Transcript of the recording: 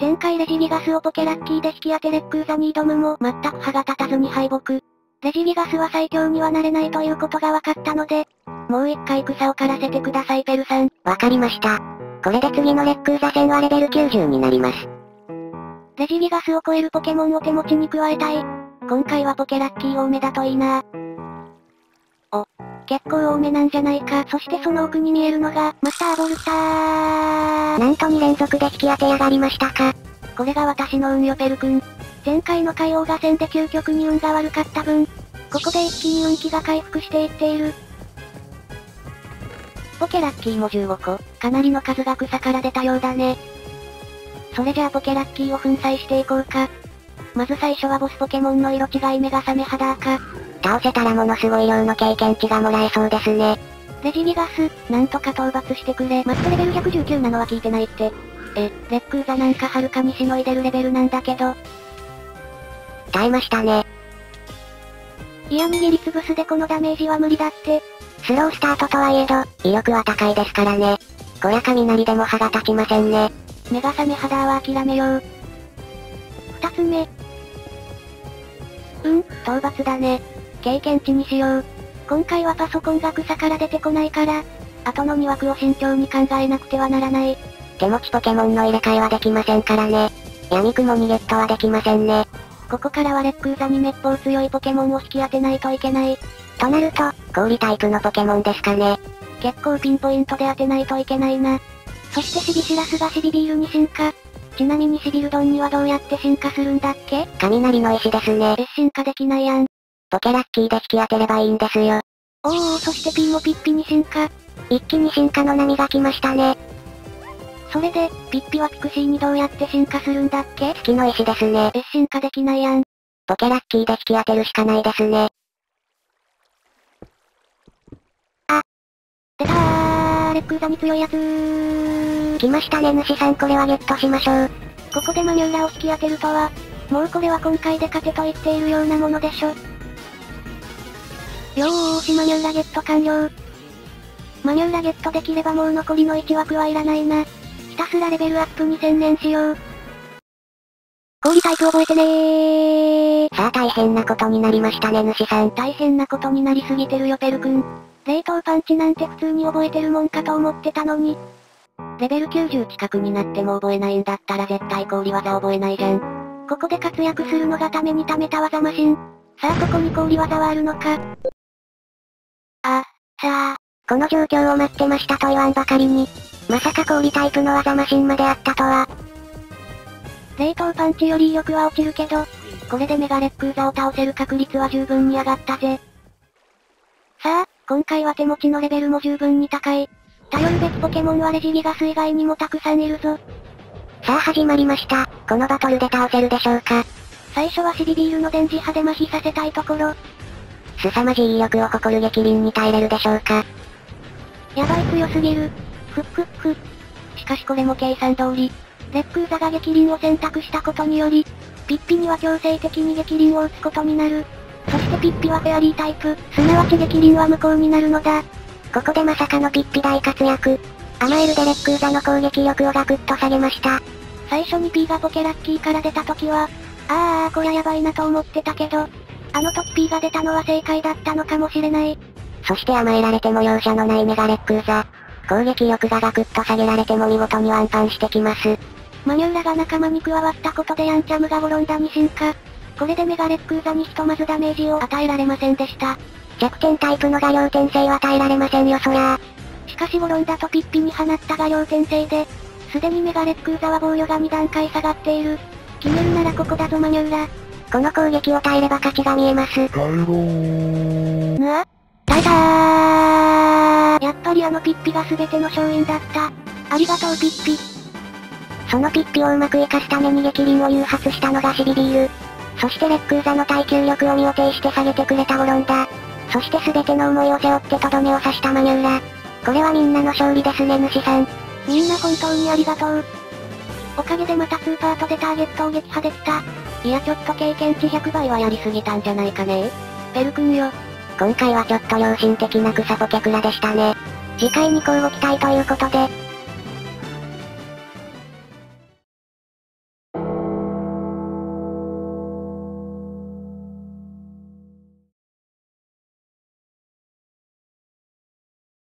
前回レジギガスをポケラッキーで引き当てレックーザに挑むも全く歯が立たずに敗北。レジギガスは最強にはなれないということが分かったので、もう一回草を刈らせてくださいペルさん。わかりました。これで次のレックーザ戦はレベル90になります。レジギガスを超えるポケモンを手持ちに加えたい。今回はポケラッキー多めだといいなお、結構多めなんじゃないか。そしてその奥に見えるのが、マスターボルター。なんと2連続で引き当てやがりましたか。これが私の運よペル君。前回の海王河戦で究極に運が悪かった分、ここで一気に運気が回復していっている。ポケラッキーも15個、かなりの数が草から出たようだね。それじゃあポケラッキーを粉砕していこうか。まず最初はボスポケモンの色違い目がサメ肌か。倒せたらものすごい量の経験値がもらえそうですね。レジギガス、なんとか討伐してくれ。マットレベル119なのは聞いてないって。え、レックーザなんかはるかにしのいでるレベルなんだけど。耐えましたね。いや握りつぶすでこのダメージは無理だって。スロースタートとはいえど、威力は高いですからね。こりゃ雷でも歯が立ちませんね。目が覚め肌は諦めよう。二つ目。うん、討伐だね。経験値にしよう。今回はパソコンが草から出てこないから、後の2枠を慎重に考えなくてはならない。手持ちポケモンの入れ替えはできませんからね。闇雲にゲットはできませんね。ここからはレックーザに滅法強いポケモンを引き当てないといけない。となると、氷タイプのポケモンですかね。結構ピンポイントで当てないといけないな。そしてシビシラスがシビビールに進化。ちなみにシビルドンにはどうやって進化するんだっけ？雷の石ですね。え、進化できないやん。ポケラッキーで引き当てればいいんですよ。おーおーそしてピーもピッピに進化。一気に進化の波が来ましたね。それで、ピッピはピクシーにどうやって進化するんだっけ？月の石ですね。え、進化できないやん。ポケラッキーで引き当てるしかないですね。出たーレックーザに強いやつー。来ましたね主さんこれはゲットしましょう。ここでマニューラを引き当てるとは、もうこれは今回で勝てと言っているようなものでしょ。よーしマニューラゲット完了。マニューラゲットできればもう残りの1枠はいらないな。ひたすらレベルアップに専念しよう。氷タイプ覚えてねー。さあ大変なことになりましたね主さん。大変なことになりすぎてるよペル君。冷凍パンチなんて普通に覚えてるもんかと思ってたのに。レベル90近くになっても覚えないんだったら絶対氷技覚えないじゃん。ここで活躍するのがために貯めた技マシン。さあここに氷技はあるのか。あ、さあ、この状況を待ってましたと言わんばかりに、まさか氷タイプの技マシンまであったとは。冷凍パンチより威力は落ちるけど、これでメガレックーザを倒せる確率は十分に上がったぜ。さあ、今回は手持ちのレベルも十分に高い。頼るべきポケモンはレジギガス以外にもたくさんいるぞ。さあ始まりました。このバトルで倒せるでしょうか。最初はシビビールの電磁波で麻痺させたいところ。凄まじい威力を誇る激鱗に耐えれるでしょうか。やばい強すぎる。ふっふっふ。しかしこれも計算通り。レックーザが激鱗を選択したことにより、ピッピには強制的に激鱗を打つことになる。そしてピッピはフェアリータイプ、すなわち激鱗は無効になるのだ。ここでまさかのピッピ大活躍。甘えるでレックーザの攻撃力をガクッと下げました。最初に P がポケラッキーから出た時は、あーあーこりゃやばいなと思ってたけど、あの時 P が出たのは正解だったのかもしれない。そして甘えられても容赦のないメガレックーザ。攻撃力がガクッと下げられても見事にワンパンしてきます。マニューラが仲間に加わったことでヤンチャムがゴロンダに進化。これでメガレックーザにひとまずダメージを与えられませんでした。弱点タイプの画量転生は与えられませんよそりゃしかしゴロンダとピッピに放った画量転生で、すでにメガレックーザは防御が2段階下がっている。決めるならここだぞマニューラ。この攻撃を耐えれば勝ちが見えます。ぬわ耐えたーやっぱりあのピッピが全ての勝因だった。ありがとうピッピ。そのピッピをうまく活かすために激鱗を誘発したのがシビビール。そしてレックーザの耐久力を身を挺して下げてくれたゴロンダ。そして全ての思いを背負ってとどめを刺したマニューラ。これはみんなの勝利ですね主さん。みんな本当にありがとう。おかげでまたスーパートでターゲットを撃破できた。いやちょっと経験値100倍はやりすぎたんじゃないかねペル君よ。今回はちょっと良心的な草ポケクラでしたね。次回にこうご期待ということで、